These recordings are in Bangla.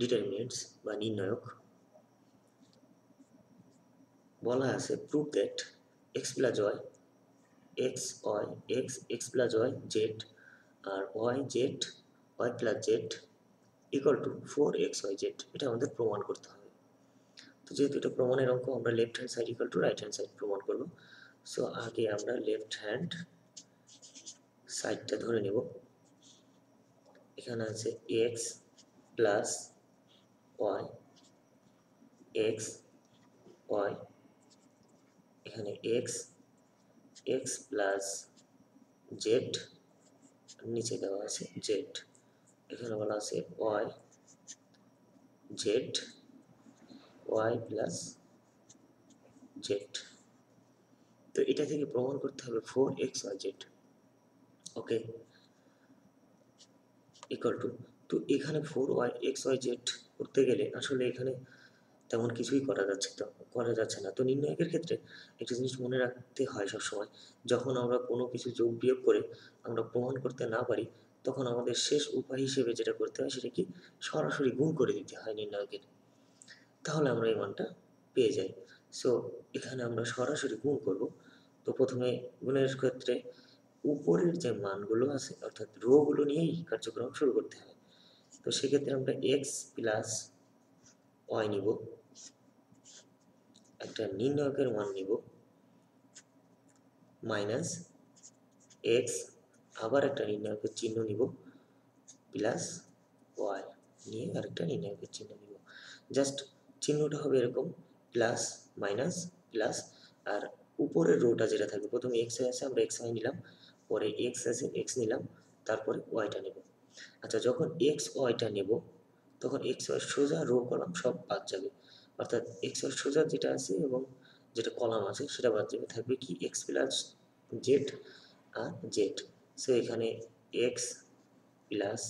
ডিটারমিনেন্টস বা নির্ণায়ক। বলা আছে prove that x plus y x y x x plus y z R y z y plus z equal to four x y z এটা আমাদের প্রমাণ করতে হবে। তো যেহেতু এটা প্রমাণের অঙ্ক, আমরা left hand side equal to right hand side প্রমাণ করব। সো আগে আমরা লেফট হ্যান্ড সাইডটা ধরে নেব। এখানে আছে X plus Y x Y এখানে এক্স এক্স প্লাস জেড নিচে দেওয়া আছে জেড এখানে বলা আছে Y Z Y plus Z তো এটা থেকে প্রমাণ করতে হবে four x Y Z okay equal to তো এখানে four Y x Y Z করতে গেলে আসলে এখানে তেমন কিছুই করা যাচ্ছে তো করা যাচ্ছে না। তো নির্ণায়কের ক্ষেত্রে একটা জিনিস মনে রাখতে হয় সবসময়, যখন আমরা কোনো কিছু যোগ বিয়োগ করে আমরা প্রমাণ করতে না পারি, তখন আমাদের শেষ উপায় হিসেবে যেটা করতে হয় সেটা কি? সরাসরি গুণ করে দিতে হয় নির্ণায়কের। তাহলে আমরা এই মানটা পেয়ে যাই। সো এখানে আমরা সরাসরি গুণ করব। তো প্রথমে গুণের ক্ষেত্রে উপরের যে মানগুলো আছে, অর্থাৎ রোগুলো নিয়েই কার্যক্রম শুরু করতে হয় তো সেক্ষেত্রে আমরা এক্স প্লাস ওয়াই নিব। একটা নির্ণায়কের মান নিব। মাইনাস এক্স আবার একটা নির্ণায়কের চিহ্ন নিব। প্লাস ওয়াই নিয়ে আরেকটা নির্ণায়কের চিহ্ন নিব। জাস্ট চিহ্নটা হবে এরকম প্লাস মাইনাস প্লাস আর উপরের রোটা যেটা থাকবে, প্রথমে এক্স আছে, আমরা এক্স ওয়াই নিলাম, পরে এক্স আছে এক্স নিলাম, তারপরে ওয়াইটা নেব। আচ্ছা যখন এক্স ওয়াইটা নেব, তখন এক্স ওয়াই সোজা রো কলাম সব বাদ যাবে। অর্থাৎ এক্স ওয়াই সোজা যেটা আছে এবং যেটা কলাম আছে সেটা বাদ যাবে। থাকবে কি এক্স প্লাস জেড আর জেড সো এখানে এক্স প্লাস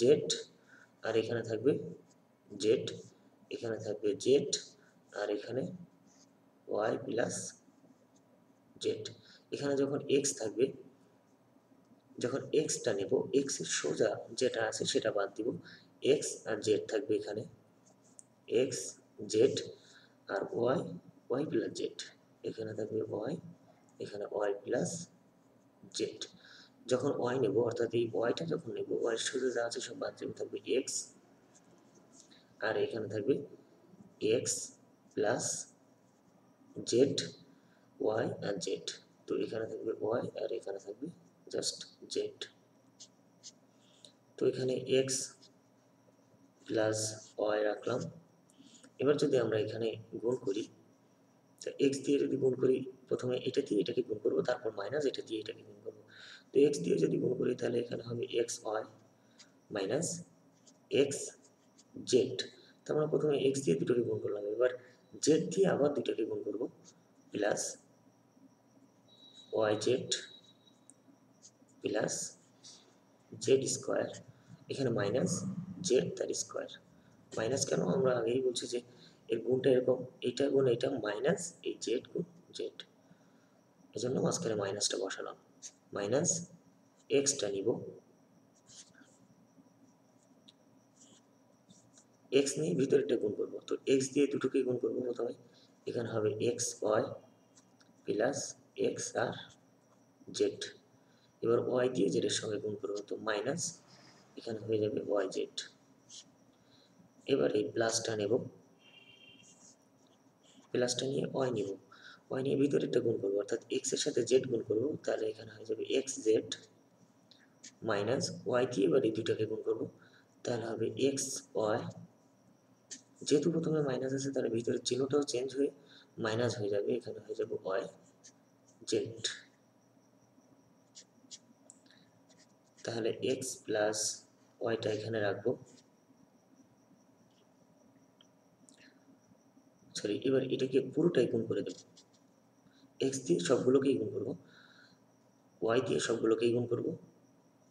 জেড আর এখানে থাকবে জেড এখানে থাকবে জেড আর এখানে ওয়াই প্লাস জেড এখানে যখন এক্স থাকবে যখন এক্সটা নেব এক্সের সোজা যেটা আছে সেটা বাদ দিব। এক্স আর জেড থাকবে এখানে। এক্স জেড আর ওয়াই ওয়াই প্লাস জেড এখানে থাকবে ওয়াই এখানে ওয়াই প্লাস জেড যখন ওয়াই নেব, অর্থাৎ এই ওয়াইটা যখন নেব ওয়াই সোজা যা আছে সব বাদ যাবে থাকবে এক্স আর এখানে থাকবে এক্স প্লাস জেড ওয়াই আর জেড তো এখানে থাকবে ওয়াই আর এখানে থাকবে জাস্ট জেড তো এখানে এক্স প্লাস ওয়াই রাখলাম। এবার যদি আমরা এখানে গুণ করি, তো এক্স দিয়ে যদি গুণ করি, প্রথমে এটা দিয়ে এটাকে গুণ করব, তারপর মাইনাস এটা দিয়ে এটাকে গুণ করব। তো এক্স দিয়ে যদি গুণ করি, তাহলে এখানে হবে x y minus x z তো আমরা প্রথমে এক্স দিয়ে দুটোকে গুণ করলাম। এবার জেড দিয়ে আবার দুটোকে গুণ করব plus y z plus z square, এখানে মাইনাস জেড তার স্কোয়ার। মাইনাস কেন? আমরা আগেই বলছি যে এর গুণটা এরকম এইটা গুণ এইটা মাইনাস এই জেড গুণ জেড এই জন্য মাঝখানে মাইনাসটা বসালাম। মাইনাস এক্সটা নিব। এক্স নিয়ে ভিতরেরটা গুণ করব। তো এক্স দিয়ে দুটোকে গুণ করব প্রথমে। এখানে হবে এক্স ওয়াই প্লাস এক্স আর জেড এবার ওয়াই দিয়ে জেডের সঙ্গে গুণ করব তো মাইনাস এখানে হয়ে যাবে ওয়াই জেড এবার এই প্লাসটা নেব। প্লাসটা নিয়ে ওয়াই নেব। ওয়াই নিয়ে ভিতরেরটা গুণ করব, অর্থাৎ এক্সের সাথে জেড গুণ করব, তাহলে এখানে হয়ে যাবে এক্স জেড মাইনাস ওয়াই দিয়ে এবার এই দুটাকে গুণ করব, তাহলে হবে এক্স ওয়াই যেহেতু প্রথমে মাইনাস আছে, তাহলে ভিতরের চিহ্নটাও চেঞ্জ হয়ে মাইনাস হয়ে যাবে, এখানে হয়ে যাবে ওয়াই জেড তাহলে এক্স প্লাস ওয়াইটা এখানে রাখব। সরি এবার এটাকে পুরোটাই গুণ করে দেবো। এক্স দিয়ে সবগুলোকেই গুণ করব। ওয়াই দিয়ে সবগুলোকেই গুণ করব।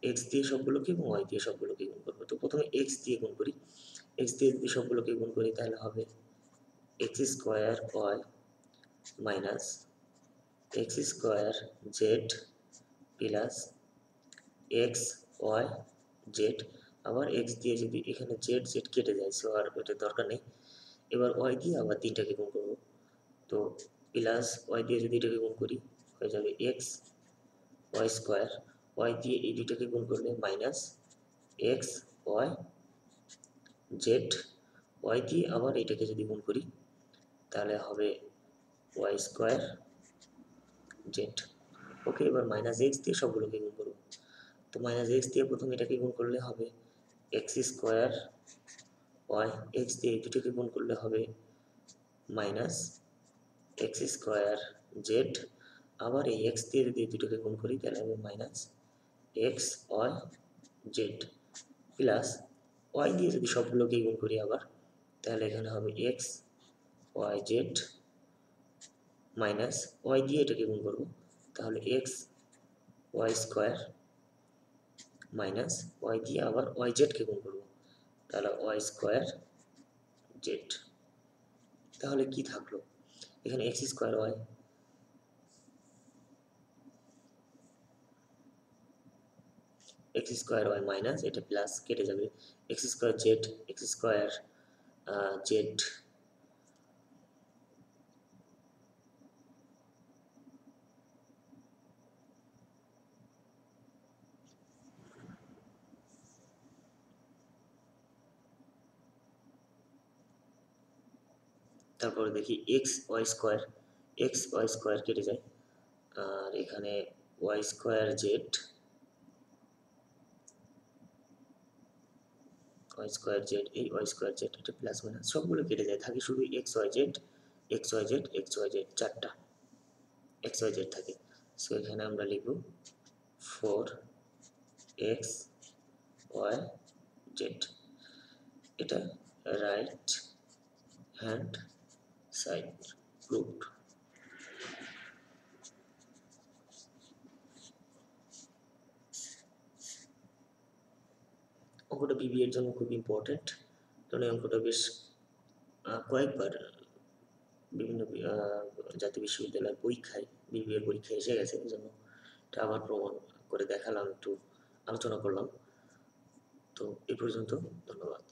এক্স দিয়ে সবগুলোকে এবং ওয়াই দিয়ে সবগুলোকে গুণ করব। তো প্রথমে এক্স দিয়ে গুণ করি। এক্স দিয়ে যদি সবগুলোকে গুণ করি, তাহলে হবে x square y minus x square z plus x y z আবার এক্স দিয়ে যদি এখানে জেড জেড কেটে যায় সো আর এটা দরকার নেই। এবার ওয়াই দিয়ে আবার তিনটাকে গুণ করব। তো প্লাস ওয়াই দিয়ে যদি এটাকে গুণ করি, হয়ে যাবে এক্স ওয়াই স্কোয়ার ওয়াই দিয়ে এই দুইটাকে গুণ করলে minus x y z y দিয়ে আবার এটাকে যদি গুণ করি, তাহলে হবে ওয়াই স্কোয়ার জেড ওকে এবার মাইনাস এক্স দিয়ে সবগুলোকে গুণ করব। তো মাইনাস এক্স দিয়ে প্রথম এটাকে গুণ করলে হবে এক্স স্কোয়ার ওয়াই এক্স দিয়ে দুটোকে গুণ করলে হবে মাইনাস এক্স স্কোয়ার জেড আবার এই এক্স দিয়ে যদি দুটোকে গুণ করি, তাহলে হবে minus x y z plus y দিয়ে যদি সবগুলোকে গুণ করি আবার, তাহলে এখানে হবে x y z minus y দিয়ে এটাকে গুণ করব, তাহলে x y square minus y দিয়ে আবার ওয়াই জেডকে গুণ করব। তাহলে ওয়াই স্কোয়ার জেড তাহলে কি থাকল? এখানে x square y x square y minus এটা প্লাস কেটে যাবে। X square z x square z তারপরে দেখি x y square x y square কেটে যায়। আর এখানে y square z y square z এই ওয়াই স্কোয়ার জেড এটা প্লাস মাইনাস সবগুলো কেটে যায়। থাকে শুধু x y z x y z x y z চারটা এক্স ওয়াই জেড থাকে। সো এখানে আমরা লিখব ফোর এক্স ওয়াই জেড এটা রাইট হ্যান্ড সাইড প্রুভড অঙ্কটা বিবি এর জন্য খুব ইম্পর্টেন্ট কারণ এই অঙ্কটা বেশ কয়েকবার বিভিন্ন জাতীয় বিশ্ববিদ্যালয়ের পরীক্ষায় বিবি এর পরীক্ষায় এসে গেছে। এই জন্য এটা আবার প্রমাণ করে দেখালাম, একটু আলোচনা করলাম। তো এই পর্যন্ত ধন্যবাদ।